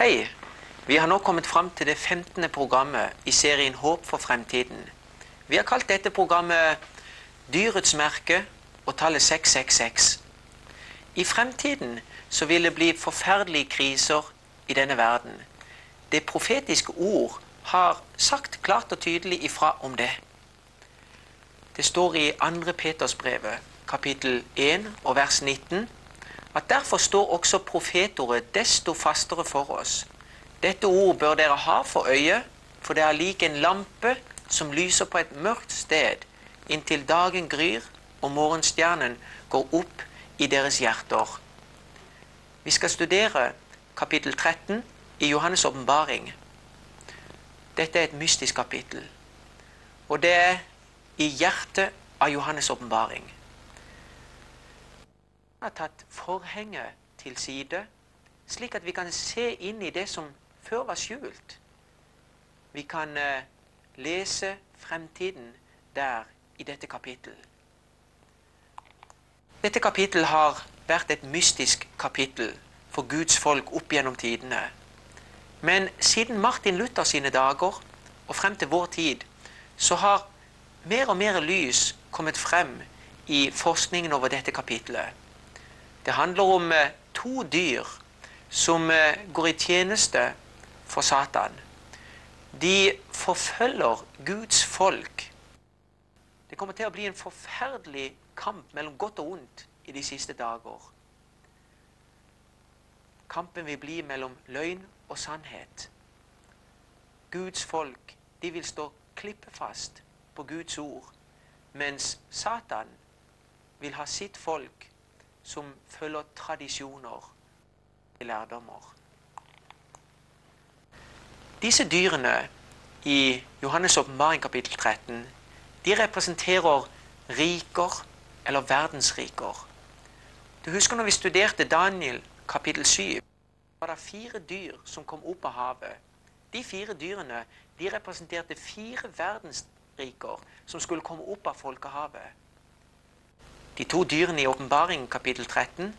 Hei! Vi har nå kommet fram til det 15. programmet i serien Håp for fremtiden. Vi har kalt dette programmet Dyrets merke og tallet 666. I fremtiden så vil det bli forferdelige kriser i denne verden. Det profetiske ord har sagt klart og tydelig ifra om det. Det står i 2. Petersbrevet, kapittel 1 og vers 19, at derfor står også profetordet desto fastere for oss. Dette ord bør dere ha for øye, for det er lik en lampe som lyser på et mørkt sted, inntil dagen gryr og morgenstjernen går opp i deres hjerter. Vi skal studere kapittel 13 i Johannes' åpenbaring. Dette er et mystisk kapittel, og det er i hjertet av Johannes' åpenbaring. Har tatt forhenget til side, slik at vi kan se inn i det som før var skjult. Vi kan uh, lese fremtiden der i dette kapittel. Dette kapittel har vært et mystisk kapittel for Guds folk opp gjennom tidene. Men siden Martin Luther sine dager og frem til vår tid, så har mer og mer lys kommet frem i forskningen over dette kapittelet. Det handler om eh, to dyr som eh, går i tjeneste for Satan. De forfølger Guds folk. Det kommer til å bli en forferdelig kamp mellom godt og ondt i de siste dager. Kampen vil bli mellom løgn og sannhet. Guds folk de vil stå klippefast på Guds ord, mens Satan vil ha sitt folk som følger tradisjoner og lærdommer. Disse dyrene i Johannes' åpenbaring kapittel 13 de representerer riker eller verdensriker. Du husker når vi studerte Daniel kapittel 7, var det fire dyr som kom opp av havet. De fire dyrene de representerte fire verdensriker som skulle komme opp av folkehavet. De to dyrene i åpenbaring kapittel 13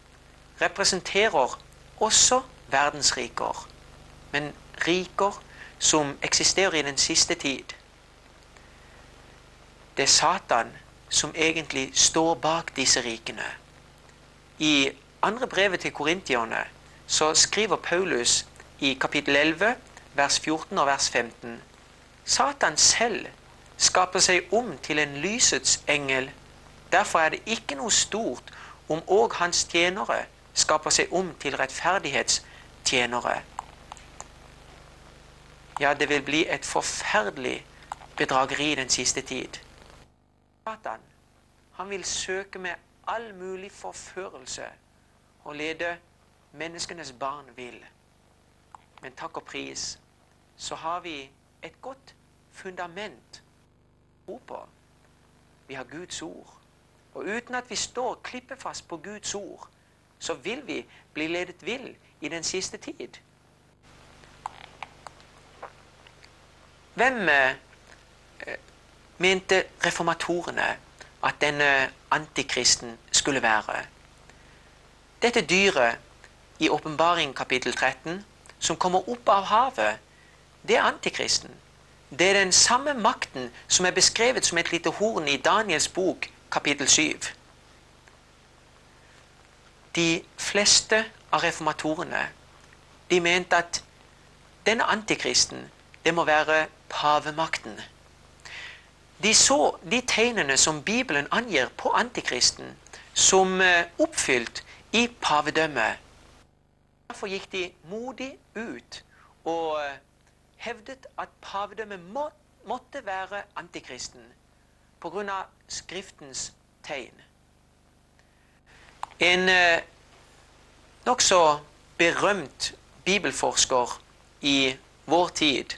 representerer også verdensriker, men riker som eksisterer i den siste tid. Det er Satan som egentlig står bak disse rikene. I andre brevet til korintierne så skriver Paulus i kapittel 11, vers 14 og vers 15 Satan selv skaper seg om til en lysets engel. Derfor er det ikke noe stort om òg hans tjenere skaper seg om til rettferdighetstjenere. Ja, det vil bli et forferdelig bedrageri den siste tid. Satan, han vil søke med all mulig forførelse og lede menneskenes barn vill. Men takk og pris, så har vi et godt fundament å tro på. Vi har Guds ord. Og uten at vi står klippefast på Guds ord, så vil vi bli ledet vill i den siste tid. Hvem eh, mente reformatorene at denne antikristen skulle være? Dette dyret i åpenbaring kapittel 13 som kommer opp av havet, det er antikristen. Det er den samme makten som er beskrevet som et lite horn i Daniels bok kapittel 7. De fleste av reformatorene de mente at denne antikristen det må være pavemakten. De så de tegnene som Bibelen angir på antikristen, som eh, oppfylt i pavedømmet. Derfor gikk de modig ut og eh, hevdet at pavedømmet må, måtte være antikristen pga. Skriftens tegn. En eh, nokså berømt bibelforsker i vår tid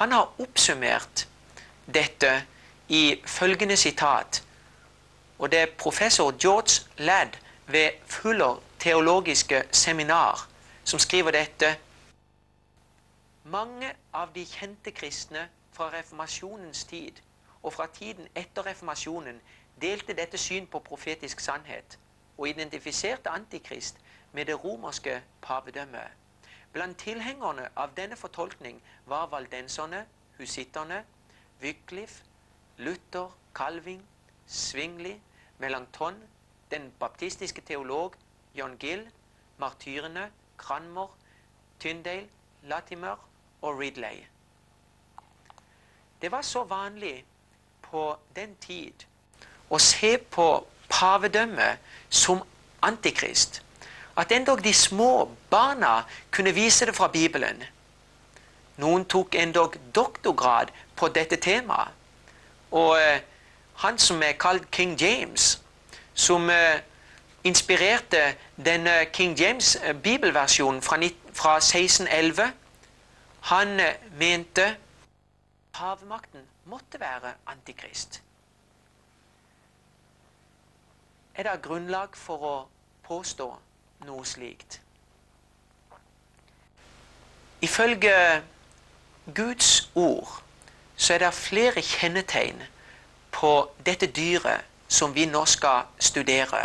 han har oppsummert dette i følgende sitat. Og det er professor George Ladd ved Fuller teologiske seminar som skriver dette. Mange av de kjente kristne fra reformasjonens tid og fra tiden etter reformasjonen delte dette syn på profetisk sannhet og identifiserte Antikrist med det romerske pavedømmet. Blant tilhengerne av denne fortolkning var valdenserne, husitterne, Wycliffe, Luther, Calvin, Zwingli, Melanchthon, den baptistiske teolog John Gill, martyrene Cranmer, Tyndale, Latimer og Ridley. Det var så vanlig på den tid å se på pavedømmet som antikrist at endog de små barna kunne vise det fra Bibelen. Noen tok endog doktorgrad på dette temaet. Og eh, han som er kalt King James, som eh, inspirerte denne King James-bibelversjonen fra, fra 1611, han eh, mente havemakten måtte være antikrist. Er det grunnlag for å påstå noe slikt? Ifølge Guds ord så er det flere kjennetegn på dette dyret som vi nå skal studere.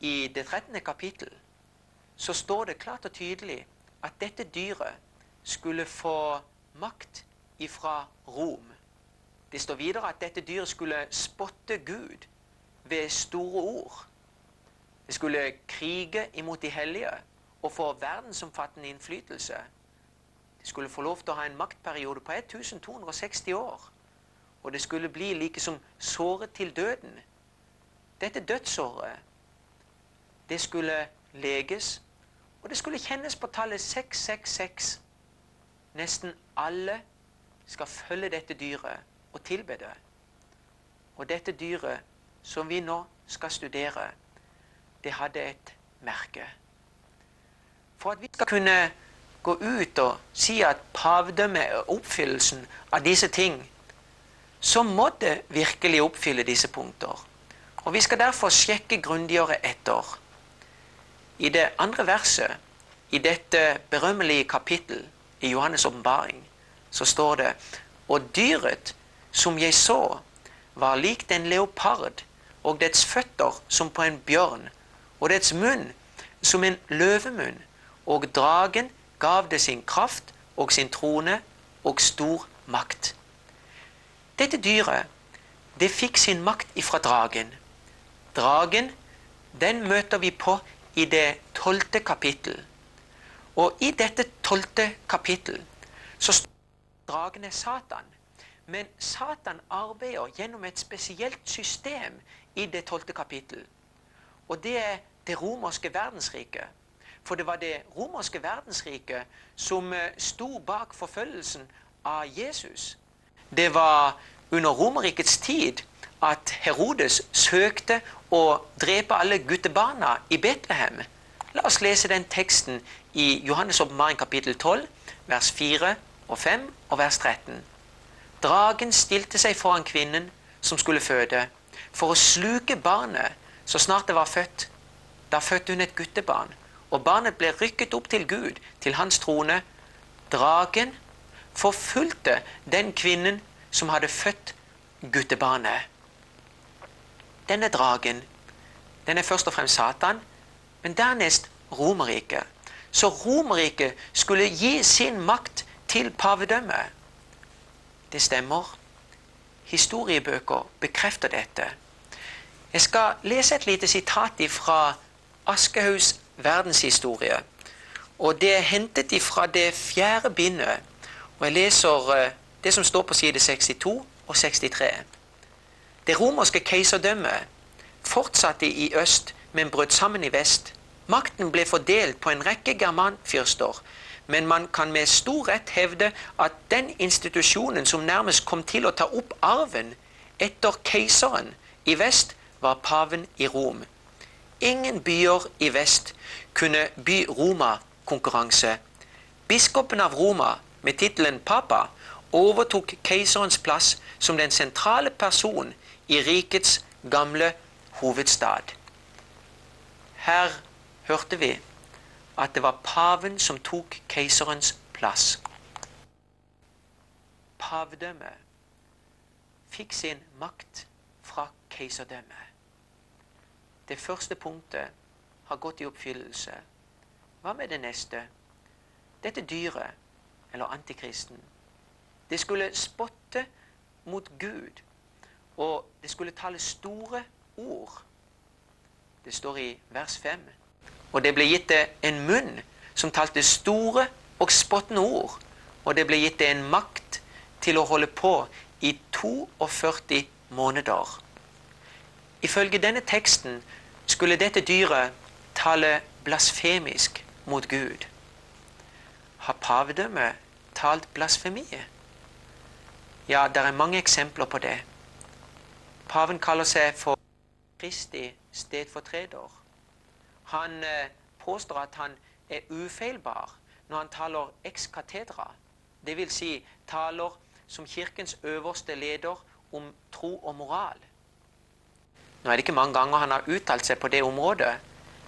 I det 13. kapittel så står det klart og tydelig at dette dyret skulle få makt ifra Rom. Det står videre at dette dyret skulle spotte Gud ved store ord. Det skulle krige imot de hellige og få verdensomfattende innflytelse. Det skulle få lov til å ha en maktperiode på 1260 år. Og det skulle bli like som såret til døden. Dette dødsåret, det skulle leges, og det skulle kjennes på tallet 666. Nesten alle skal følge dette dyret og tilbe det. Og dette dyret som vi nå skal studere, det hadde et merke. For at vi skal kunne gå ut og si at pavdømme er oppfyllelsen av disse ting, så må det virkelig oppfylle disse punkter. Og Vi skal derfor sjekke grundigere etter. I det andre verset i dette berømmelige kapittel i Johannes' åpenbaring så står det Og dyret som jeg så, var likt en leopard, og dets føtter som på en bjørn, og dets munn som en løvemunn, og dragen gav det sin kraft og sin trone og stor makt. Dette dyret, det fikk sin makt ifra dragen. Dragen, den møter vi på i det tolvte kapittel. Og i dette tolvte kapittel så står dragene Satan. Men Satan arbeider gjennom et spesielt system i det tolvte kapittel. Og det er det romerske verdensriket. For det var det romerske verdensriket som eh, sto bak forfølgelsen av Jesus. Det var under Romerrikets tid at Herodes søkte å drepe alle guttebarna i Betlehem. La oss lese den teksten i Johannes' oppmaring kapittel 12, vers 4 og 5 og vers 13. Dragen stilte seg foran kvinnen som skulle føde, for å sluke barnet så snart det var født. Da fødte hun et guttebarn, og barnet ble rykket opp til Gud, til hans trone. Dragen forfulgte den kvinnen som hadde født guttebarnet. Denne dragen den er først og fremst Satan, men dernest Romerriket. Så Romerriket skulle gi sin makt til pavedømmet. Det stemmer. Historiebøker bekrefter dette. Jeg skal lese et lite sitat fra Aschehougs verdenshistorie. Og Det er hentet fra det fjerde bindet. Og Jeg leser eh, det som står på side 62 og 63. Det romerske keiserdømmet fortsatte i øst, men brøt sammen i vest. Makten ble fordelt på en rekke germanfyrster, men man kan med stor rett hevde at den institusjonen som nærmest kom til å ta opp arven etter keiseren i vest, var paven i Rom. Ingen byer i vest kunne by Roma konkurranse. Biskopen av Roma, med tittelen papa, overtok keiserens plass som den sentrale person i rikets gamle hovedstad. Her hørte vi at det var paven som tok keiserens plass. Pavedømmet fikk sin makt fra keiserdømmet. Det første punktet har gått i oppfyllelse. Hva med det neste? Dette dyret, eller antikristen, det skulle spotte mot Gud, og det skulle tale store ord. Det står i vers 5. Og det ble gitt det en munn som talte store og spottende ord, og det ble gitt det en makt til å holde på i 42 måneder. Ifølge denne teksten skulle dette dyret tale blasfemisk mot Gud. Har pavedømmet talt blasfemi? Ja, det er mange eksempler på det. Paven kaller seg for Kristi stedfortreder. Han eh, påstår at han er ufeilbar når han taler ex cathedra, dvs. Si, taler som kirkens øverste leder om tro og moral. Nå er det ikke mange ganger han har uttalt seg på det området,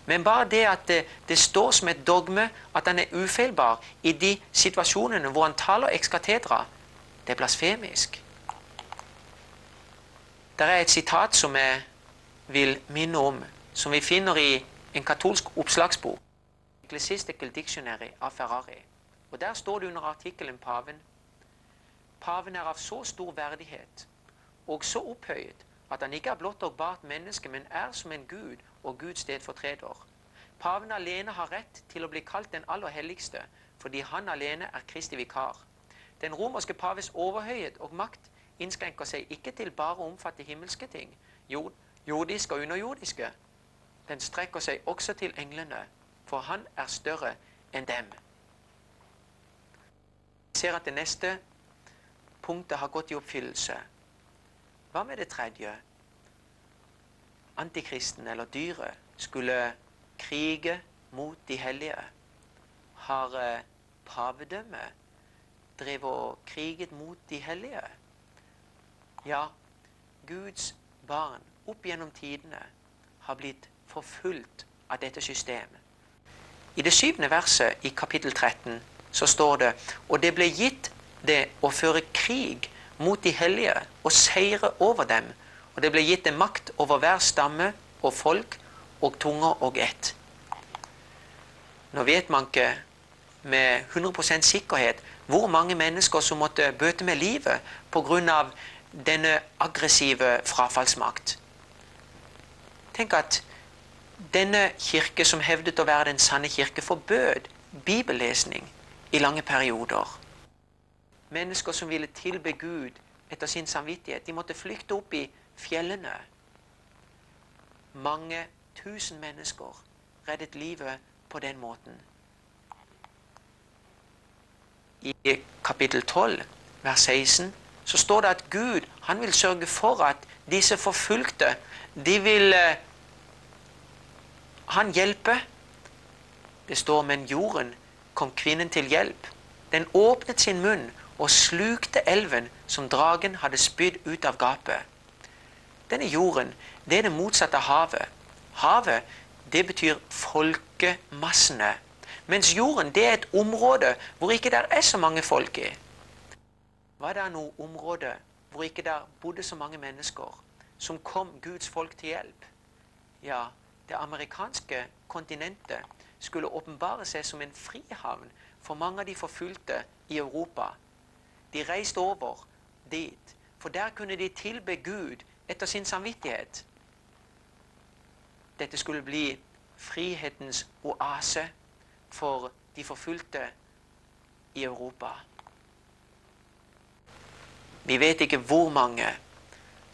men bare det at det, det står som et dogme at han er ufeilbar i de situasjonene hvor han taler ex cathedra, det er blasfemisk. Det er et sitat som jeg vil minne om, som vi finner i en katolsk oppslagsbok. Ecclesistical Dictionary av Ferrari. Og Der står det under artikkelen paven Paven er av så stor verdighet og så opphøyet at han ikke er blott og bart menneske, men er som en gud og Guds stedfortreder. Paven alene har rett til å bli kalt den aller helligste, fordi han alene er Kristi vikar. Den romerske paves overhøyhet og makt innskrenker seg ikke til bare å omfatte himmelske ting, jordiske og underjordiske. Den strekker seg også til englene, for han er større enn dem. Vi ser at det neste punktet har gått i oppfyllelse. Hva med det tredje? Antikristen, eller dyret, skulle krige mot de hellige. Har eh, pavedømmet drevet og kriget mot de hellige? Ja, Guds barn opp gjennom tidene har blitt forfulgt av dette systemet. I det syvende verset i kapittel 13 så står det Og det ble gitt det å føre krig mot de hellige og seire over dem. Og det ble gitt det makt over hver stamme og folk og tunger og ett. Nå vet man ikke med 100% sikkerhet hvor mange mennesker som måtte bøte med livet pga. denne aggressive frafallsmakt. Tenk at denne kirke, som hevdet å være den sanne kirke, forbød bibellesning i lange perioder. Mennesker som ville tilbe Gud etter sin samvittighet, de måtte flykte opp i fjellene. Mange tusen mennesker reddet livet på den måten. I kapittel 12, vers 16, så står det at Gud han vil sørge for at disse forfulgte de vil eh, han hjelper. Det står men jorden kom kvinnen til hjelp. Den åpnet sin munn og slukte elven som dragen hadde spydd ut av gapet. Denne jorden, det er det motsatte av havet. Havet, det betyr folkemassene. Mens jorden, det er et område hvor ikke der er så mange folk i. Var det noe område hvor ikke der bodde så mange mennesker, som kom Guds folk til hjelp? Ja, det amerikanske kontinentet skulle åpenbare seg som en frihavn for mange av de forfulgte i Europa. De reiste over dit, for der kunne de tilbe Gud etter sin samvittighet. Dette skulle bli frihetens oase for de forfulgte i Europa. Vi vet ikke hvor mange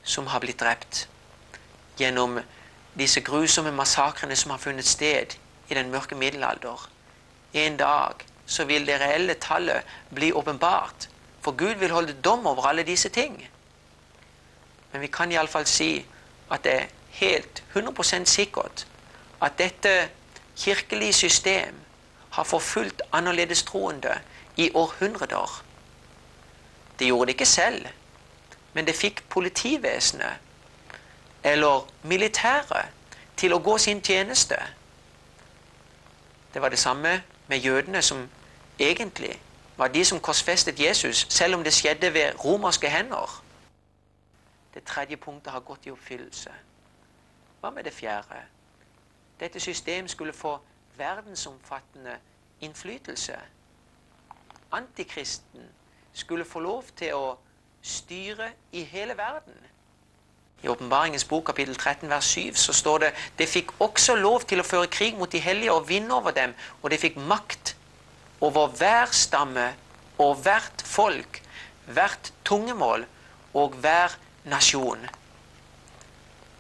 som har blitt drept gjennom disse grusomme massakrene som har funnet sted i den mørke middelalder. En dag så vil det reelle tallet bli åpenbart, for Gud vil holde dom over alle disse ting. Men vi kan iallfall si at det er helt 100% sikkert at dette kirkelige system har forfulgt annerledestroende i århundrer. Det gjorde det ikke selv, men det fikk politivesenet eller militære til å gå sin tjeneste. Det var det samme med jødene, som egentlig var de som korsfestet Jesus, selv om det skjedde ved romerske hender. Det tredje punktet har gått i oppfyllelse. Hva med det fjerde? Dette systemet skulle få verdensomfattende innflytelse. Antikristen skulle få lov til å styre i hele verden. I Åpenbaringens bok kapittel 13 vers 7 så står det det fikk også lov til å føre krig mot de hellige og vinne over dem, og det fikk makt over hver stamme og hvert folk, hvert tungemål og hver nasjon.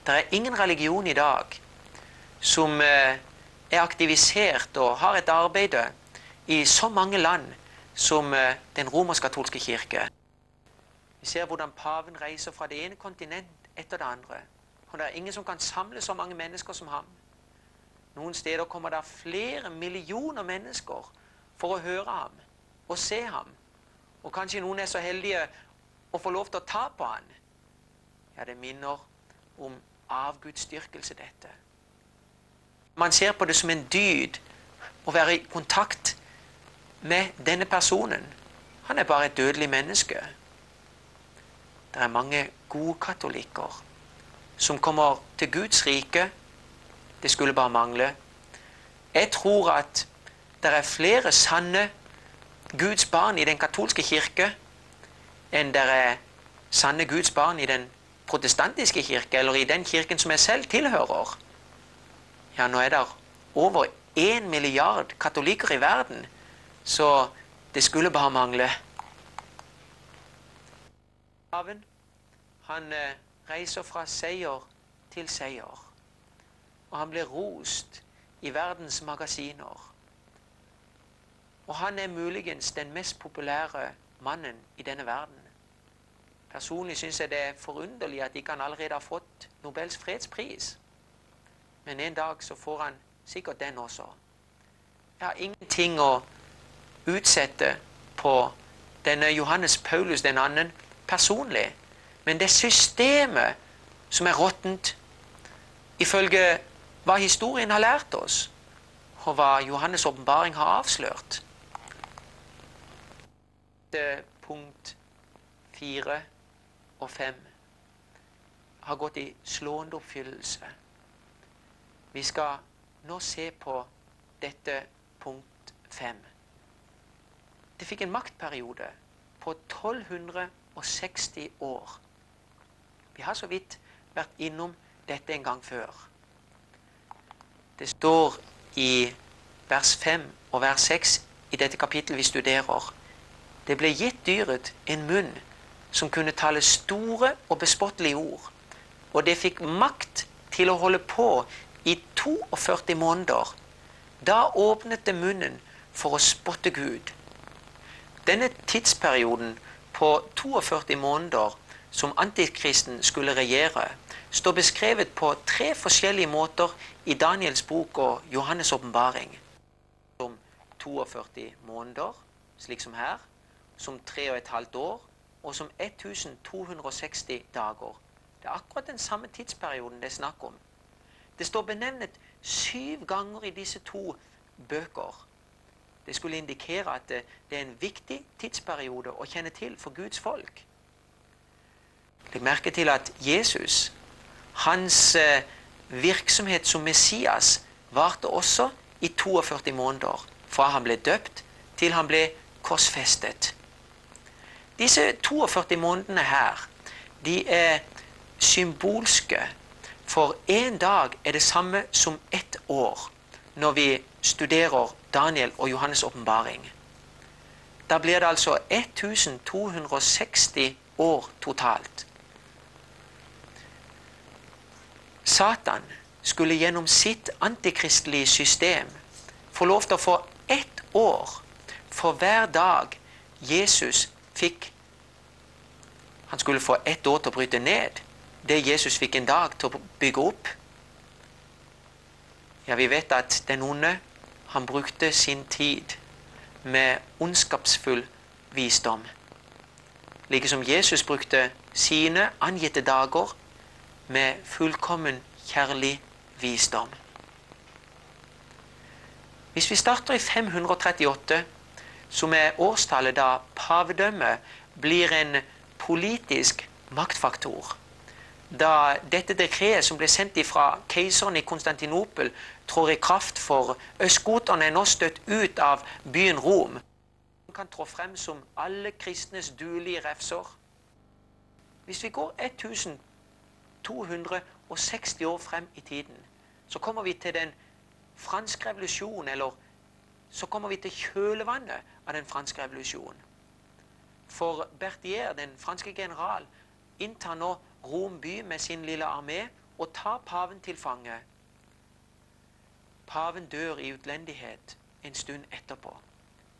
Det er ingen religion i dag som eh, er aktivisert og har et arbeid i så mange land som eh, den romersk-katolske kirke. Vi ser hvordan paven reiser fra det ene kontinent etter det andre. Og det er ingen som kan samle så mange mennesker som ham. Noen steder kommer det flere millioner mennesker for å høre ham og se ham. Og kanskje noen er så heldige å få lov til å ta på ham. Ja, det minner om avgudsdyrkelse, dette. Man ser på det som en dyd å være i kontakt med denne personen. Han er bare et dødelig menneske. Det er mange gode katolikker som kommer til Guds rike. Det skulle bare mangle. Jeg tror at det er flere sanne Guds barn i den katolske kirke enn det er sanne Guds barn i den protestantiske kirke, eller i den kirken som jeg selv tilhører. Ja, nå er det over én milliard katolikker i verden, så det skulle bare mangle. Paven, han eh, reiser fra seier til seier. Og han blir rost i verdens magasiner. Og han er muligens den mest populære mannen i denne verden. Personlig syns jeg det er forunderlig at ikke han allerede har fått Nobels fredspris. Men en dag så får han sikkert den også. Jeg har ingenting å utsette på denne Johannes Paulus den annen personlig. Men det er systemet som er råttent, ifølge hva historien har lært oss, og hva Johannes' åpenbaring har avslørt Det punkt fire og fem har gått i slående oppfyllelse. Vi skal nå se på dette punkt fem. Det fikk en maktperiode på 1260 år. Vi har så vidt vært innom dette en gang før. Det står i vers 5 og vers 6 i dette kapittelet vi studerer. Det ble gitt dyret en munn som kunne tale store og bespottelige ord. Og det fikk makt til å holde på i 42 måneder. Da åpnet det munnen for å spotte Gud. Denne tidsperioden på 42 måneder som antikristen skulle regjere, står beskrevet på tre forskjellige måter i Daniels bok og Johannes' åpenbaring. Som 42 måneder, slik som her, som tre og et halvt år, og som 1260 dager. Det er akkurat den samme tidsperioden det er snakk om. Det står benevnet syv ganger i disse to bøker. Det skulle indikere at det, er en viktig tidsperiode å kjenne til for Guds folk. Legg merke til at Jesus, hans eh, virksomhet som Messias, varte også i 42 måneder. Fra han ble døpt til han ble korsfestet. Disse 42 månedene her, de er symbolske. For én dag er det samme som ett år når vi studerer Daniel og Johannes' åpenbaring. Da blir det altså 1260 år totalt. Satan skulle gjennom sitt antikristelige system få lov til å få ett år for hver dag Jesus fikk Han skulle få ett år til å bryte ned det Jesus fikk en dag til å bygge opp. Ja, vi vet at den onde han brukte sin tid med ondskapsfull visdom. Like som Jesus brukte sine angitte dager med fullkommen kjærlig visdom. Hvis vi starter i 538, som er årstallet da pavedømmet blir en politisk maktfaktor, da dette dekretet som ble sendt fra keiseren i Konstantinopel, trår i kraft for østgoterne er nå støtt ut av byen Rom. Han kan trå frem som alle kristnes duelige refser. Hvis vi går 1260 år frem i tiden, så kommer vi til den franske revolusjonen, eller så kommer vi til kjølevannet av den franske revolusjonen. For Berthier, den franske general, inntar nå Rom by med sin lille armé og tar paven til fange. Paven dør i utlendighet en stund etterpå.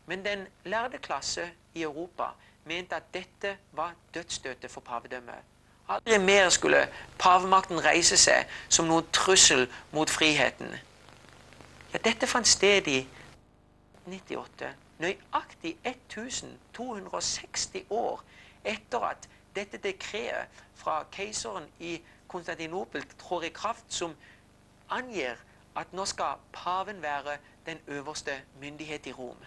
Men den lærde klasse i Europa mente at dette var dødsstøtet for pavedømmet. Aldri mer skulle pavemakten reise seg som noen trussel mot friheten. Ja, dette fant sted i 98, nøyaktig 1260 år etter at dette dekretet fra keiseren i Konstantinopel trår i kraft, som angir at nå skal paven være den øverste myndighet i Rom.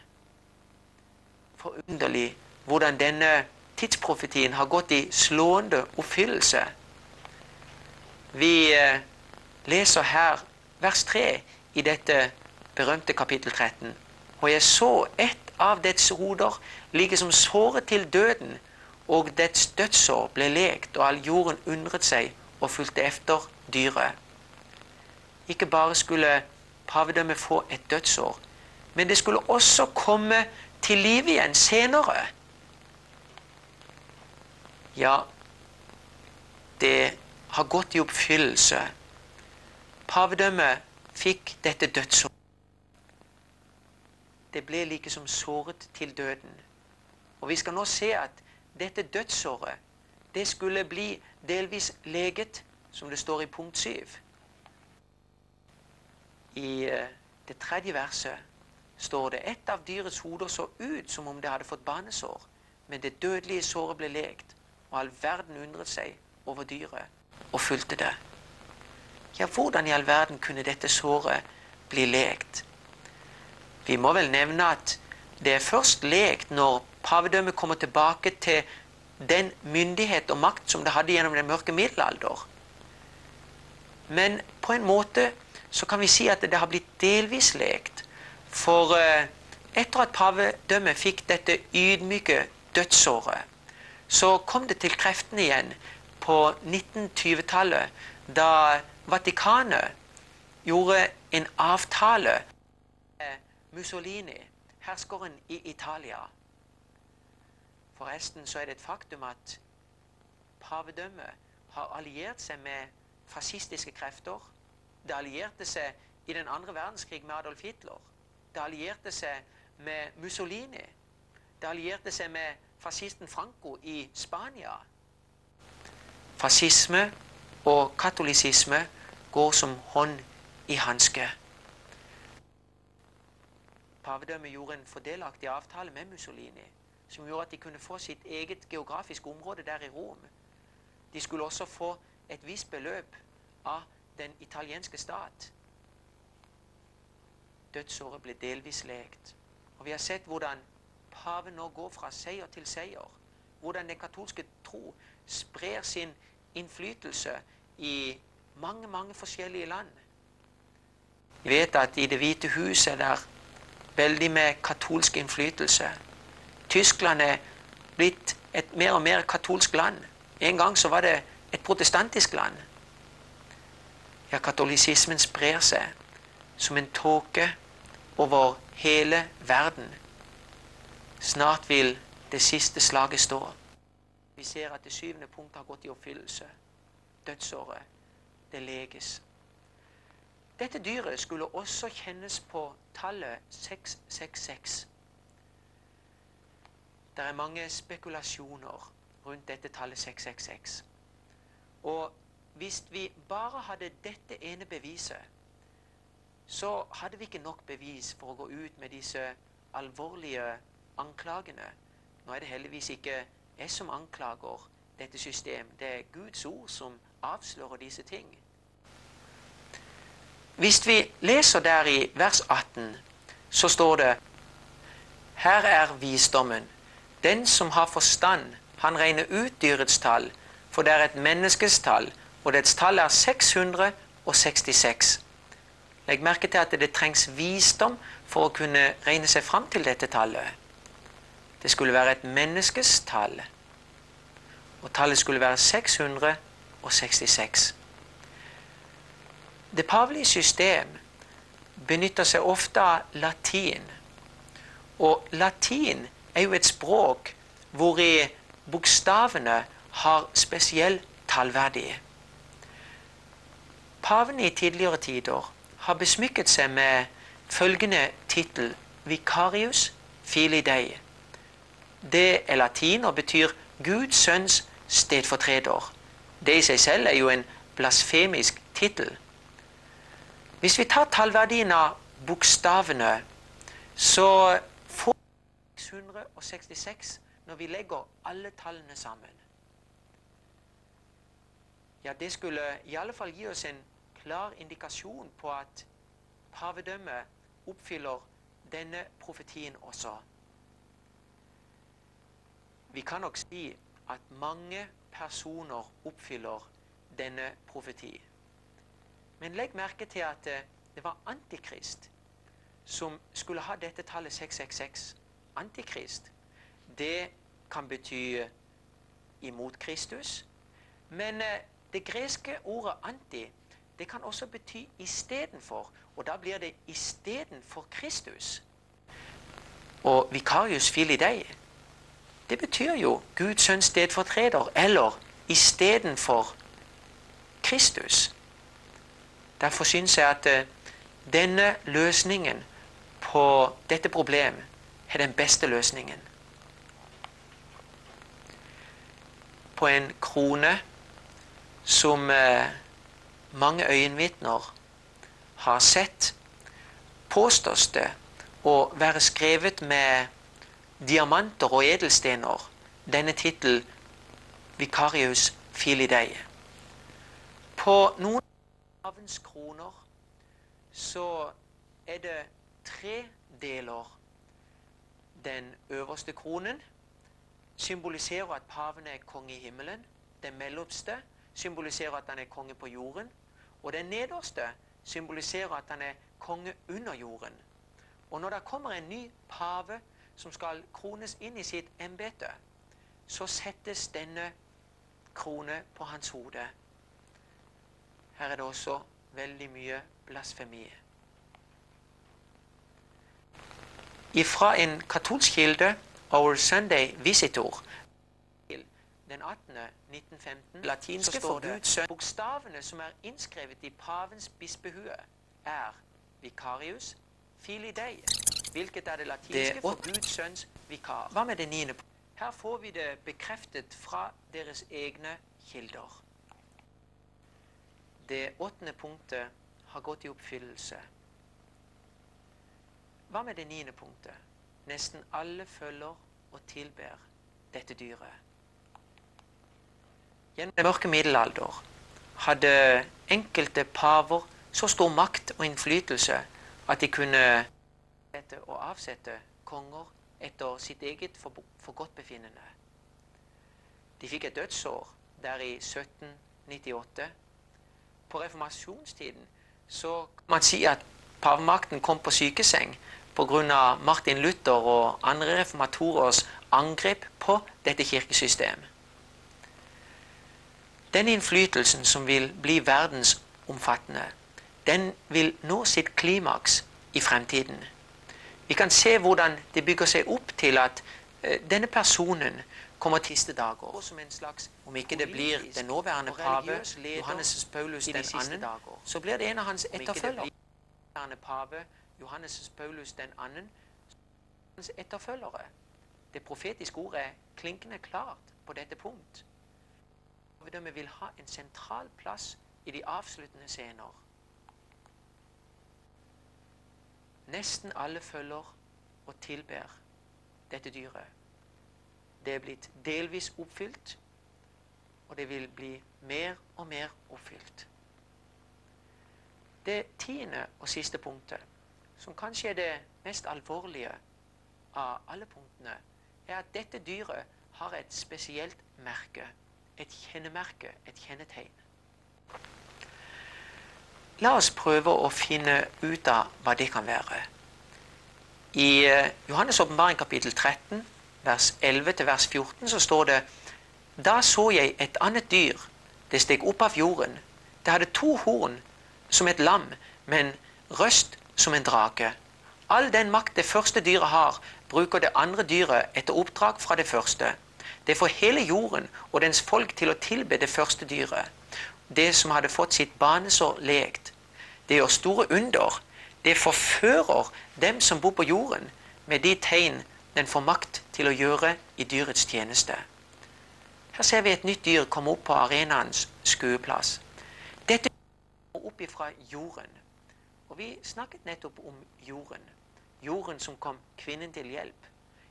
Forunderlig hvordan denne tidsprofetien har gått i slående oppfyllelse. Vi eh, leser her vers 3 i dette berømte kapittel 13. Og jeg så ett av dets hoder ligge som såret til døden, og dets dødsår ble lekt, og all jorden undret seg og fulgte efter dyret. Ikke bare skulle pavedømmet få et dødsår, men det skulle også komme til liv igjen senere. Ja, det har gått i oppfyllelse. Pavedømmet fikk dette dødsåret. Det ble like som såret til døden. Og vi skal nå se at dette dødsåret, det skulle bli delvis leget, som det står i punkt 7. I uh, det tredje verset står det et av dyrets hoder så ut som om det hadde fått banesår, men det dødelige såret ble legt, og all verden undret seg over dyret og fulgte det. Ja, hvordan i all verden kunne dette såret bli lekt? Vi må vel nevne at det er først lekt når pavedømmet kommer tilbake til den myndighet og makt som det hadde gjennom den mørke middelalder. Men på en måte så kan vi si at det har blitt delvis lekt. For uh, etter at pavedømmet fikk dette ydmyke dødsåret, så kom det til kreftene igjen på 1920-tallet, da Vatikanet gjorde en avtale med Mussolini, herskeren i Italia. Forresten så er det et faktum at pavedømmet har alliert seg med fascistiske krefter. Det allierte seg i den andre verdenskrig med Adolf Hitler. Det allierte seg med Mussolini. Det allierte seg med fascisten Franco i Spania. Fascisme og katolisisme går som hånd i hanske. Pavedømmet gjorde en fordelaktig avtale med Mussolini som gjorde at de kunne få sitt eget geografiske område der i Rom. De skulle også få et visst beløp av den italienske stat. Dødsåret ble delvis lekt. Og vi har sett hvordan paven nå går fra seier til seier. Hvordan den katolske tro sprer sin innflytelse i mange, mange forskjellige land. Vi vet at i Det hvite huset er det veldig med katolsk innflytelse. Tyskland er blitt et mer og mer katolsk land. En gang så var det et protestantisk land. Ja, katolisismen sprer seg som en tåke over hele verden. Snart vil det siste slaget stå. Vi ser at det syvende punktet har gått i oppfyllelse. Dødsåret. Det leges. Dette dyret skulle også kjennes på tallet 666. Det er mange spekulasjoner rundt dette tallet 666. Og hvis vi bare hadde dette ene beviset, så hadde vi ikke nok bevis for å gå ut med disse alvorlige anklagene. Nå er det heldigvis ikke jeg som anklager dette system. Det er Guds ord som avslører disse ting. Hvis vi leser der i vers 18, så står det Her er visdommen. Den som har forstand, han regner ut dyrets tall, for det er et menneskes tall, og dets tall er 666. Legg merke til at det trengs visdom for å kunne regne seg fram til dette tallet. Det skulle være et menneskes tall, og tallet skulle være 666. Det pavelige system benytter seg ofte av latin. Og latin er jo et språk hvor bokstavene har spesiell tallverdi. Pavene i tidligere tider har besmykket seg med følgende tittel Vikarius fili dei. Det er latin og betyr Guds sønns stedfortreder. Det i seg selv er jo en blasfemisk tittel. Hvis vi tar tallverdien av bokstavene, så får vi 666 når vi legger alle tallene sammen. Ja, det skulle i alle fall gi oss en klar indikasjon på at pavedømmet oppfyller denne profetien også. Vi kan nok si at mange personer oppfyller denne profeti. Men legg merke til at det var Antikrist som skulle ha dette tallet 666. Antikrist, det kan bety imot Kristus. Men det greske ordet 'anti' det kan også bety istedenfor. Og da blir det istedenfor Kristus. Og vikarius fili dei, det betyr jo Guds sønns stedfortreder, eller istedenfor Kristus. Derfor syns jeg at uh, denne løsningen på dette problemet er den beste løsningen. På en krone som uh, mange øyenvitner har sett, påstås det å være skrevet med diamanter og edelstener, denne tittel Vicarius Filidei. På noen av pavens kroner så er det tre deler. Den øverste kronen symboliserer at paven er konge i himmelen. Den mellomste symboliserer at han er konge på jorden. Og den nederste symboliserer at han er konge under jorden. Og når det kommer en ny pave som skal krones inn i sitt embete, så settes denne krone på hans hode. Her er det også veldig mye blasfemi. Ifra en katolsk kilde, Our Sunday Visitor, den 18. 1915 latinske for Guds. Bokstavene som er innskrevet i pavens bispehue, er vicarius filidei, hvilket er det latinske for Guds sønns vikar. Hva med det niende? Her får vi det bekreftet fra deres egne kilder. Det åttende punktet har gått i oppfyllelse. Hva med det niende punktet? Nesten alle følger og tilber dette dyret. Gjennom den mørke middelalder hadde enkelte paver så stor makt og innflytelse at de kunne sette og avsette konger etter sitt eget forgodtbefinnende. De fikk et dødsår der i 1798. På reformasjonstiden så kan man si at pavemakten kom på sykeseng pga. Martin Luther og andre reformatorers angrep på dette kirkesystemet. Den innflytelsen som vil bli verdensomfattende, den vil nå sitt klimaks i fremtiden. Vi kan se hvordan det bygger seg opp til at uh, denne personen kommer tiste dager. Som en slags, om ikke det blir den nåværende pave, Johannes Paulus den annen, så blir det en av hans etterfølgere. pave, Johannes Paulus den annen, hans etterfølgere. Det profetiske ordet er klinkende klart på dette punkt Vi vil ha en sentral plass i de avsluttende scener. Nesten alle følger og tilber dette dyret. Det er blitt delvis oppfylt, og det vil bli mer og mer oppfylt. Det tiende og siste punktet, som kanskje er det mest alvorlige av alle punktene, er at dette dyret har et spesielt merke et kjennemerke, et kjennetegn. La oss prøve å finne ut av hva det kan være. I eh, Johannes' åpenbaring kapittel 13, vers 11 til vers 14, så står det Da så jeg et annet dyr. Det steg opp av jorden. Det hadde to horn som et lam, men røst som en drake. All den makt det første dyret har, bruker det andre dyret etter oppdrag fra det første. Det får hele jorden og dens folk til å tilbe det første dyret, det som hadde fått sitt banesår lekt. Det gjør store under. Det forfører dem som bor på jorden, med de tegn den får makt til å gjøre i dyrets tjeneste. Her ser vi et nytt dyr komme opp på arenaens skueplass. Dette kommer opp ifra jorden. Og vi snakket nettopp om jorden. Jorden som kom kvinnen til hjelp.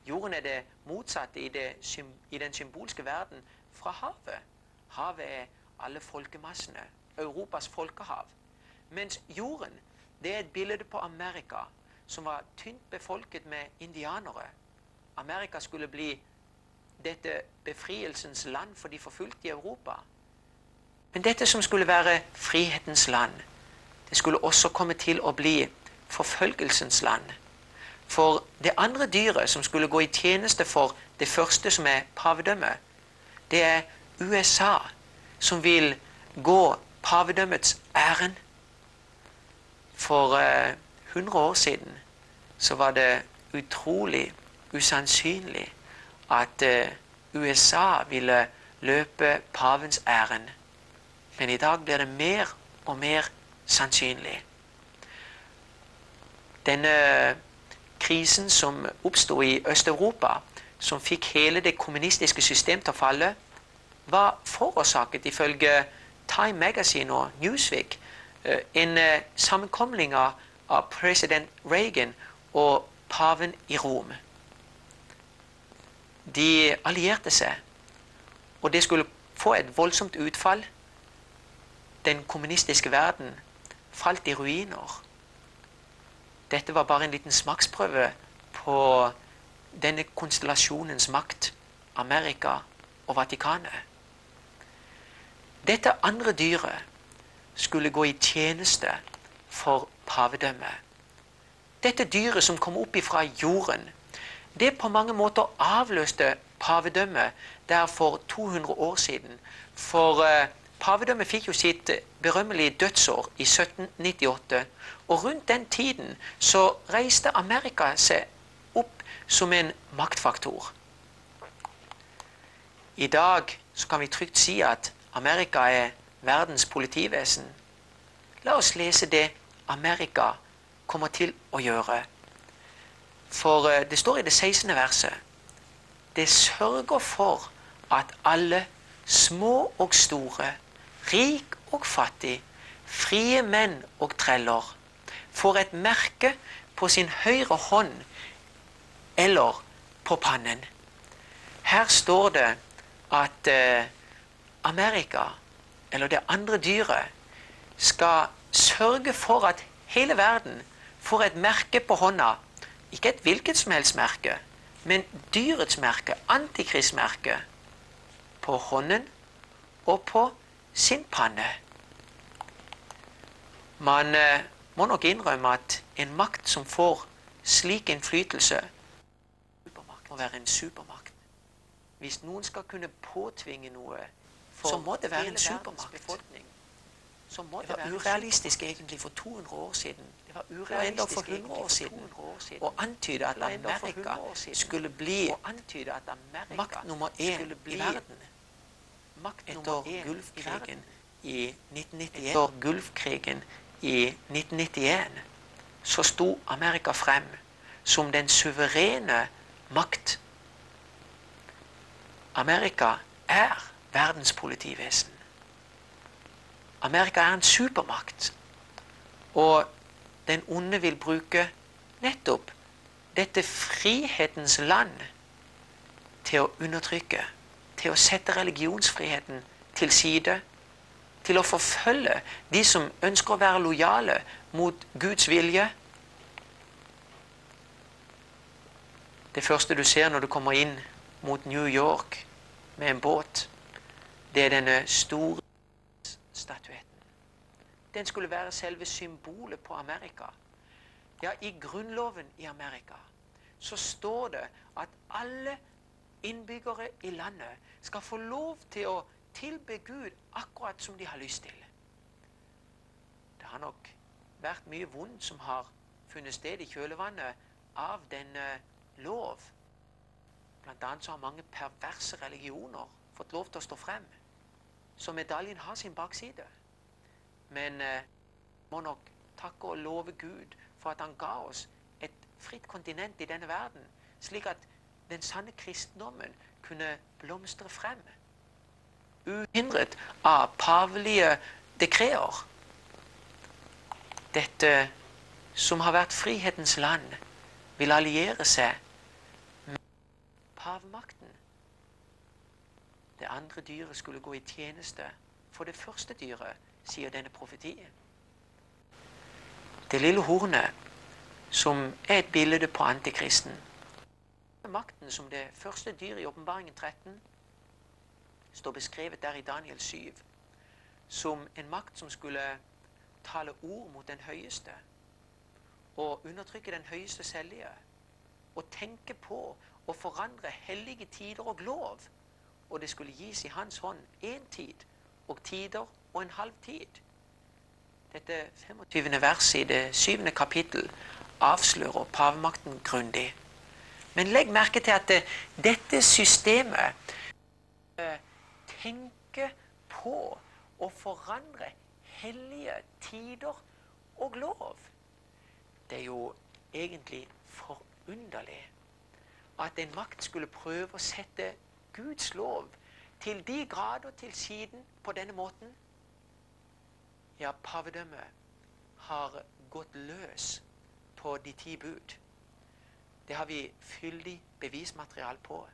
Jorden er det motsatte i, det, i den symbolske verden fra havet. Havet er alle folkemassene. Europas folkehav. Mens jorden det er et bilde på Amerika, som var tynt befolket med indianere. Amerika skulle bli dette befrielsens land for de forfulgte i Europa. Men dette som skulle være frihetens land, det skulle også komme til å bli forfølgelsens land. For det andre dyret som skulle gå i tjeneste for det første som er pavedømmet, det er USA, som vil gå pavedømmets ærend. For eh, 100 år siden så var det utrolig usannsynlig at eh, USA ville løpe pavens ærend. Men i dag blir det mer og mer sannsynlig. Denne krisen som oppsto i Øst-Europa, som fikk hele det kommunistiske system til å falle, var forårsaket, ifølge Time Magazine og Newsweek, eh, en sammenkomling av president Reagan og paven i Rom. De allierte seg, og det skulle få et voldsomt utfall. Den kommunistiske verden falt i ruiner. Dette var bare en liten smaksprøve på denne konstellasjonens makt, Amerika og Vatikanet. Dette andre dyret skulle gå i tjeneste for pavedømmet. Dette dyret som kom opp ifra jorden, det på mange måter avløste pavedømmet der for 200 år siden. For uh, pavedømmet fikk jo sitt berømmelige dødsår i 1798. Og rundt den tiden så reiste Amerika seg opp som en maktfaktor. I dag så kan vi trygt si at Amerika er verdens politivesen. La oss lese det Amerika kommer til å gjøre. For eh, det står i det 16. verset Det sørger for at alle, små og store, rik og fattig, frie menn og treller, får et merke på sin høyre hånd eller på pannen. Her står det at eh, Amerika, eller det andre dyret, skal sørge for at hele verden får et merke på hånda. Ikke et hvilket som helst merke, men dyrets merke, antikristmerket, på hånden og på sin panne. Man eh, må nok innrømme at en makt som får slik innflytelse, må være en supermakt. Hvis noen skal kunne påtvinge noe, så må det være en supermakt. Det, var urealistisk egentlig for 200 år siden. og enda for 100 år siden å antyde at Amerika skulle bli makt nummer én i verden. Etter Gulfkrigen i 1991. Etter Gulfkrigen i 1991 så sto Amerika frem som den suverene makt. Amerika er verdens politivesen. Amerika er en supermakt. Og den onde vil bruke nettopp dette frihetens land til å undertrykke, til å sette religionsfriheten til side til å forfølge de som ønsker å være lojale mot Guds vilje. Det første du ser når du kommer inn mot New York med en båt, det er denne store statuetten. den skulle være selve symbolet på Amerika. Ja, i grunnloven i Amerika så står det at alle innbyggere i landet skal få lov til å tilbe Gud akkurat som de har lyst til. Det har nok vært mye vondt som har funnet sted i kjølvannet av denne lov. Blant annet så har mange perverse religioner fått lov til å stå frem. Så medaljen har sin bakside. Men eh, må nok takke og love Gud for at han ga oss et fritt kontinent i denne verden, slik at den sanne kristendommen kunne blomstre frem. Uhindret av pavelige dekreter. Dette som har vært frihetens land, vil alliere seg med pavemakten. Det andre dyret skulle gå i tjeneste for det første dyret, sier denne profetien. Det lille hornet, som er et bilde på antikristen. Makten som det første dyret i Åpenbaringen 13 står beskrevet der i Daniel 7 som en makt som skulle tale ord mot den høyeste og undertrykke den høyeste hellige og tenke på å forandre hellige tider og lov. Og det skulle gis i hans hånd én tid og tider og en halv tid. Dette 25. verset i det syvende kapittel avslører pavemakten grundig. Men legg merke til at dette systemet uh, tenker på å forandre hellige tider og lov. Det er jo egentlig forunderlig at en makt skulle prøve å sette Guds lov til de grader til siden på denne måten. Ja, pavedømmet har gått løs på de ti bud. Det har vi fyldig bevismaterial på.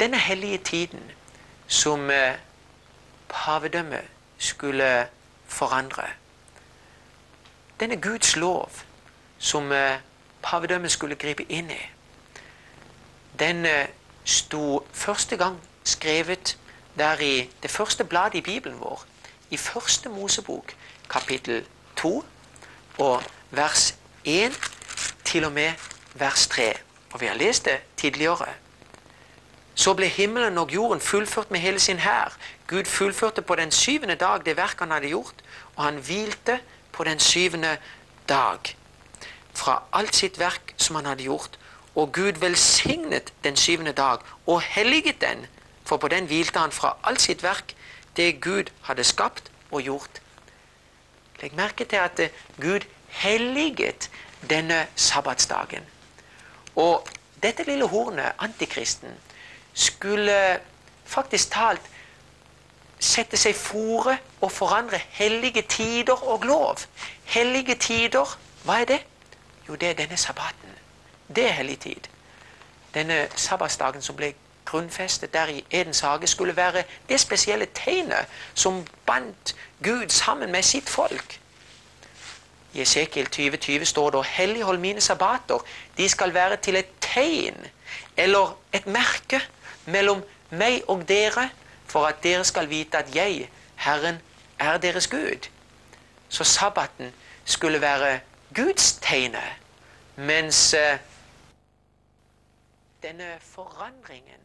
Denne hellige tiden som eh, pavedømmet skulle forandre Denne Guds lov som eh, pavedømmet skulle gripe inn i, den sto første gang skrevet der i det første bladet i Bibelen vår, i første Mosebok, kapittel 2, og vers 1 til og med vers 3. Og vi har lest det tidligere. Så ble himmelen og jorden fullført med hele sin hær. Gud fullførte på den syvende dag det verk han hadde gjort, og han hvilte på den syvende dag fra alt sitt verk som han hadde gjort. Og Gud velsignet den syvende dag og helliget den, for på den hvilte han fra alt sitt verk, det Gud hadde skapt og gjort. Legg merke til at Gud helliget denne sabbatsdagen. Og dette lille hornet, antikristen, skulle faktisk talt sette seg fore og forandre hellige tider og lov. Hellige tider, hva er det? Jo, det er denne sabbaten. Det er hellig tid. Denne sabbatsdagen som ble grunnfestet der i Edens hage, skulle være det spesielle tegnet som bandt Gud sammen med sitt folk. I Esekiel 2020 står det 'Hellighold mine sabbater'. De skal være til et tegn eller et merke mellom meg og dere, for at dere skal vite at jeg, Herren, er deres Gud. Så sabbaten skulle være Guds tegne, mens uh, denne forandringen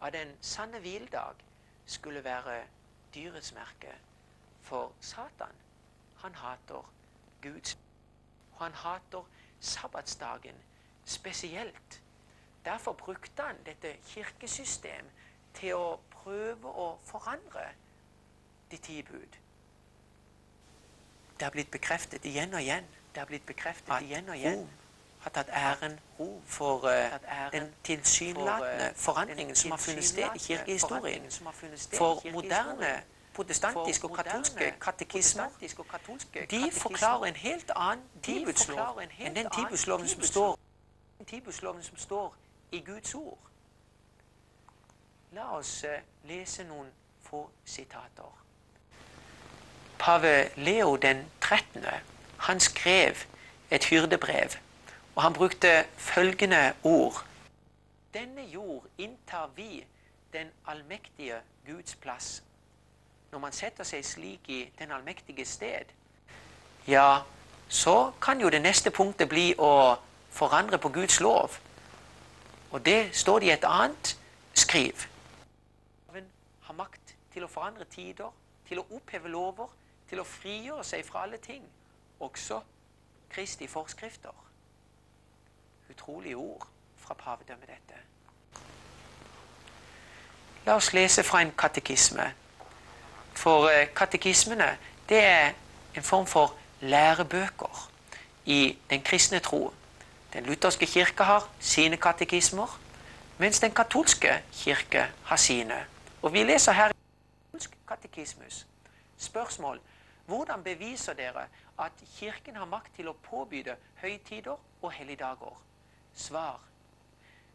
av den sanne hviledag skulle være dyrets merke. For Satan, han hater Guds Og han hater sabbatsdagen spesielt. Derfor brukte han dette kirkesystem til å prøve å forandre de ti bud. Det har blitt bekreftet igjen og igjen. Det har blitt bekreftet igjen og igjen har tatt æren for uh, den tilsynelatende eh, forandringen som har funnet sted i kirkehistorien. For moderne protestantiske og katolske katekismer de forklarer en helt annen tibuslov enn den tibusloven som står, som står i Guds ord. La oss eh, lese noen få sitater. Pave Leo den 13. han skrev et hyrdebrev, og han brukte følgende ord. Denne jord inntar vi den allmektige Guds plass. når man setter seg slik i den allmektige sted, ja, så kan jo det neste punktet bli å forandre på Guds lov. Og det står det i et annet skriv. Loven har makt til å forandre tider, til å oppheve lover, til å frigjøre seg fra alle ting, også Kristi forskrifter. Utrolige ord fra pavedømmet, dette. La oss lese fra en katekisme. For eh, katekismene det er en form for lærebøker i den kristne tro. Den lutherske kirke har sine katekismer, mens den katolske kirke har sine. Og vi leser her i katekismus. Spørsmål. Hvordan beviser dere at Kirken har makt til å påbyde høytider og helligdager? Svar.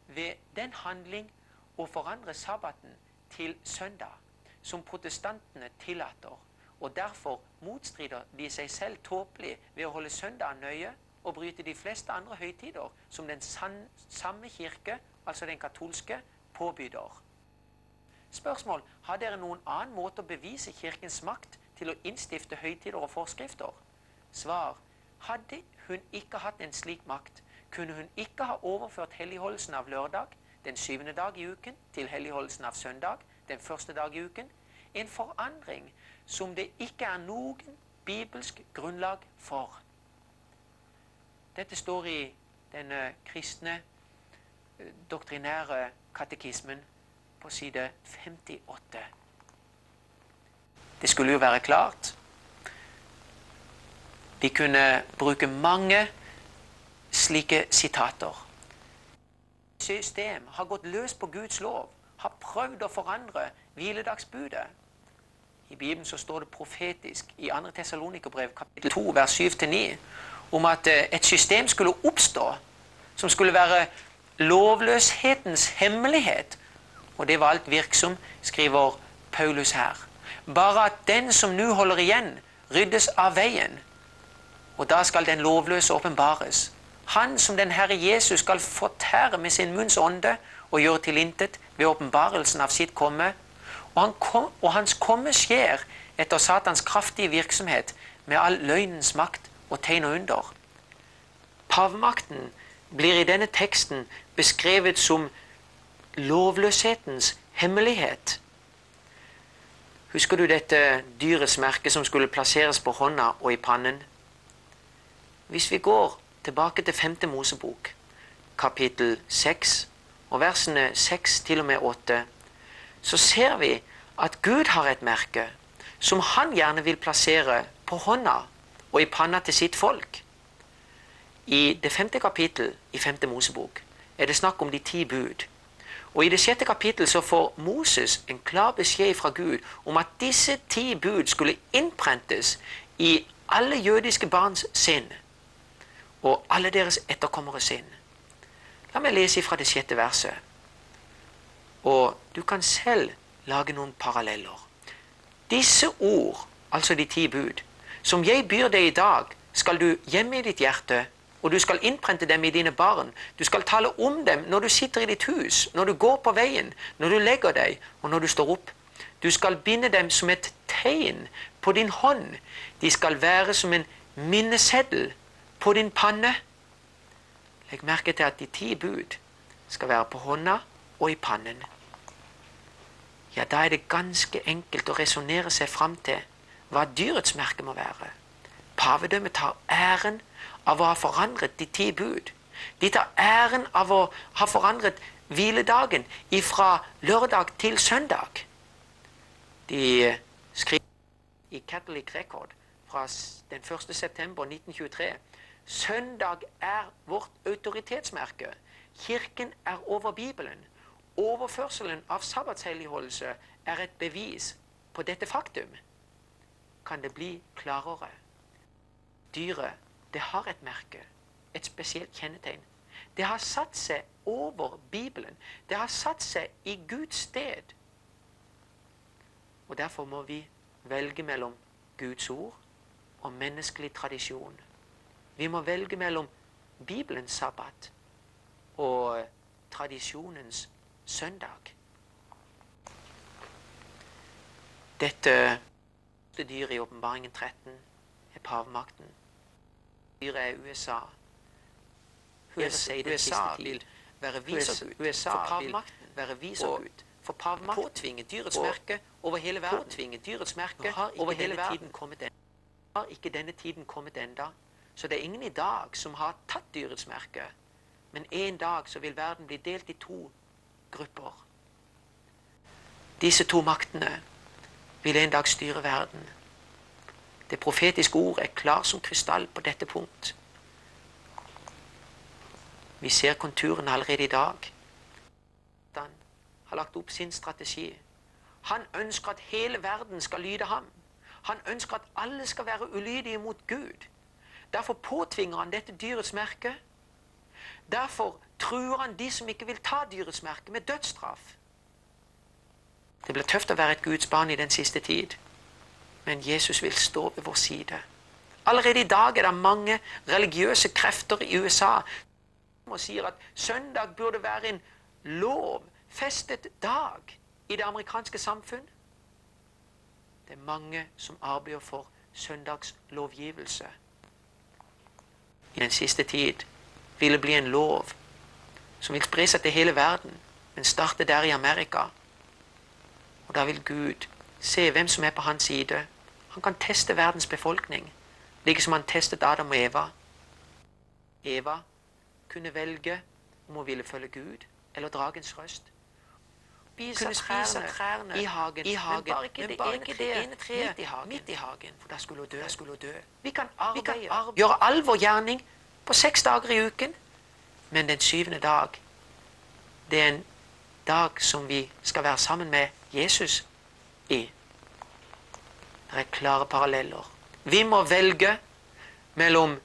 Ved den handling å forandre sabbaten til søndag, som protestantene tillater, og derfor motstrider de seg selv tåpelig ved å holde søndagen nøye og bryte de fleste andre høytider som den samme kirke, altså den katolske, påbyder. Spørsmål har dere noen annen måte å bevise Kirkens makt til å innstifte høytider og forskrifter? Svar hadde hun ikke hatt en slik makt, kunne hun ikke ha overført helligholdelsen av lørdag, den syvende dag i uken, til helligholdelsen av søndag, den første dag i uken. En forandring som det ikke er noen bibelsk grunnlag for. Dette står i den kristne eh, doktrinære katekismen på side 58. Det skulle jo være klart. Vi kunne bruke mange slike sitater. System har gått løs på Guds lov, har prøvd å forandre hviledagsbudet. I Bibelen så står det profetisk i 2. Tessalonikerbrev kapittel 2 vers 7-9 om at eh, et system skulle oppstå som skulle være lovløshetens hemmelighet. Og det var alt virksom, skriver Paulus her. Bare at den som nå holder igjen, ryddes av veien. Og da skal den lovløse åpenbares. Han som den Herre Jesus skal fortære med sin munns ånde og gjøre til intet ved åpenbarelsen av sitt komme. Og, han kom, og hans komme skjer etter Satans kraftige virksomhet med all løgnens makt og tegn og under. Pavmakten blir i denne teksten beskrevet som lovløshetens hemmelighet. Husker du dette dyrets merke som skulle plasseres på hånda og i pannen? Hvis vi går tilbake til 5. Mosebok, kapittel 6, og versene 6 til og med 8, så ser vi at Gud har et merke som han gjerne vil plassere på hånda og i panna til sitt folk. I det femte kapittel i 5. Mosebok er det snakk om de ti bud. Og I det sjette kapittel så får Moses en klar beskjed fra Gud om at disse ti bud skulle innprentes i alle jødiske barns sinn og alle deres etterkommere sin. La meg lese fra det sjette verset. Og du kan selv lage noen paralleller. Disse ord, altså de ti bud, som jeg byr deg i dag, skal du gjemme i ditt hjerte, og du skal innprente dem i dine barn. Du skal tale om dem når du sitter i ditt hus, når du går på veien, når du legger deg, og når du står opp. Du skal binde dem som et tegn på din hånd. De skal være som en minneseddel på din panne. Legg merke til at de ti bud skal være på hånda og i pannen. Ja, da er det ganske enkelt å resonnere seg fram til hva dyrets merke må være. Pavedømmet tar æren av å ha forandret de ti bud. De tar æren av å ha forandret hviledagen fra lørdag til søndag. De skriver i Catholic Record fra den 1. september 1923 Søndag er vårt autoritetsmerke. Kirken er over Bibelen. Overførselen av sabbatshelligholdelse er et bevis på dette faktum. Kan det bli klarere? Dyret, det har et merke, et spesielt kjennetegn. Det har satt seg over Bibelen. Det har satt seg i Guds sted. Og derfor må vi velge mellom Guds ord og menneskelig tradisjon. Vi må velge mellom Bibelens sabbat og tradisjonens søndag. Dette dyret i åpenbaringen 13 er pavmakten. Dyret er USA. USA, USA vil være visergud USA for vil pavmakten. være visergud for pavmakten. Påtvinge dyrets merke over hele verden. Påtvinge dyrets merke over hele verden. Har ikke denne tiden kommet enda. Så det er ingen i dag som har tatt dyrets merke. Men en dag så vil verden bli delt i to grupper. Disse to maktene vil en dag styre verden. Det profetiske ord er klar som krystall på dette punkt. Vi ser konturene allerede i dag. Han har lagt opp sin strategi. Han ønsker at hele verden skal lyde ham. Han ønsker at alle skal være ulydige mot Gud. Derfor påtvinger han dette dyrets merke. Derfor truer han de som ikke vil ta dyrets merke, med dødsstraff. Det blir tøft å være et Guds barn i den siste tid, men Jesus vil stå ved vår side. Allerede i dag er det mange religiøse krefter i USA som sier at søndag burde være en lovfestet dag i det amerikanske samfunn. Det er mange som arbeider for søndagslovgivelse. I den siste tid vil det bli en lov som vil spre seg til hele verden, men starte der i Amerika. Og da vil Gud se hvem som er på hans side. Han kan teste verdens befolkning, like som han testet Adam og Eva. Eva kunne velge om hun ville følge Gud eller dragens røst. Spise kunne spise trærne i hagen, i hagen, men bare ikke men det bare ene treet treet midt i hagen. midt i hagen, for da skulle hun dø. Skulle dø. Vi kan Vi kan gjøre all vår gjerning på seks dager i uken, men den syvende dag, det er en dag som vi skal være sammen med Jesus i. Det er klare paralleller. Vi må velge mellom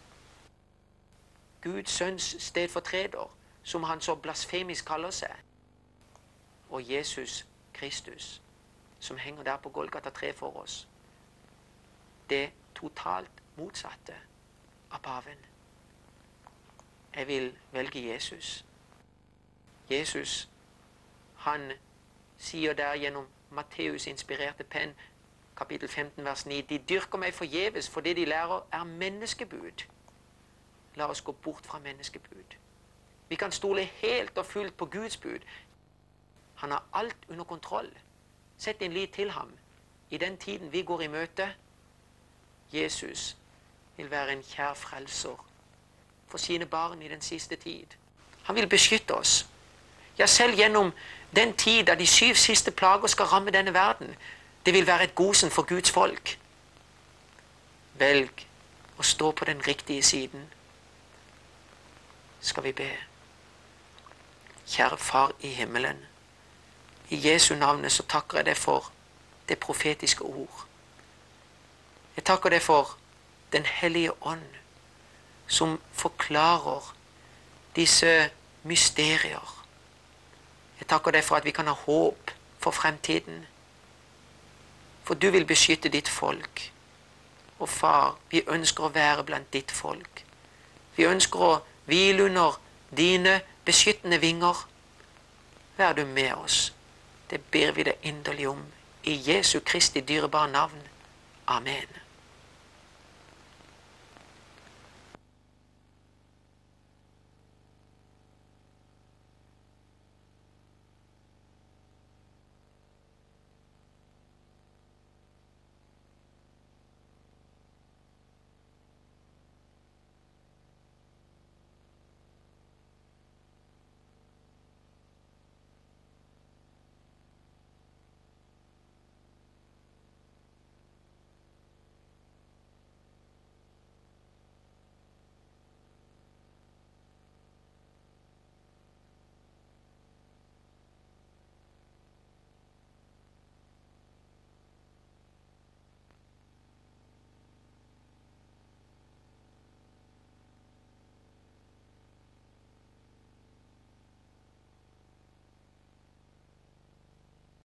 Guds sønns stedfortreder, som han så blasfemisk kaller seg, og Jesus Kristus, som henger der på Golgata 3 for oss. Det totalt motsatte av paven. Jeg vil velge Jesus. Jesus, han sier der gjennom Matteus' inspirerte penn, kapittel 15, vers 9, de dyrker meg forgjeves, for det de lærer, er menneskebud. La oss gå bort fra menneskebud. Vi kan stole helt og fullt på Guds bud. Han har alt under kontroll. Sett din lit til ham. I den tiden vi går i møte, Jesus vil være en kjær frelser for sine barn i den siste tid. Han vil beskytte oss. Ja, selv gjennom den tid da de syv siste plager skal ramme denne verden. Det vil være et gosen for Guds folk. Velg å stå på den riktige siden. Skal vi be. Kjære Far i himmelen. I Jesu navnet så takker jeg deg for det profetiske ord. Jeg takker deg for Den hellige ånd, som forklarer disse mysterier. Jeg takker deg for at vi kan ha håp for fremtiden. For du vil beskytte ditt folk. Og far, vi ønsker å være blant ditt folk. Vi ønsker å hvile under dine beskyttende vinger. Vær du med oss. Det ber vi deg inderlig om. I Jesu Kristi dyrebare navn. Amen.